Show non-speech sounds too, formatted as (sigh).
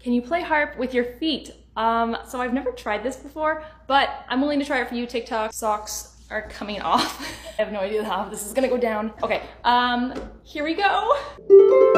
Can you play harp with your feet? Um, so I've never tried this before, but I'm willing to try it for you, TikTok. Socks are coming off. (laughs) I have no idea how this is gonna go down. Okay, um, here we go.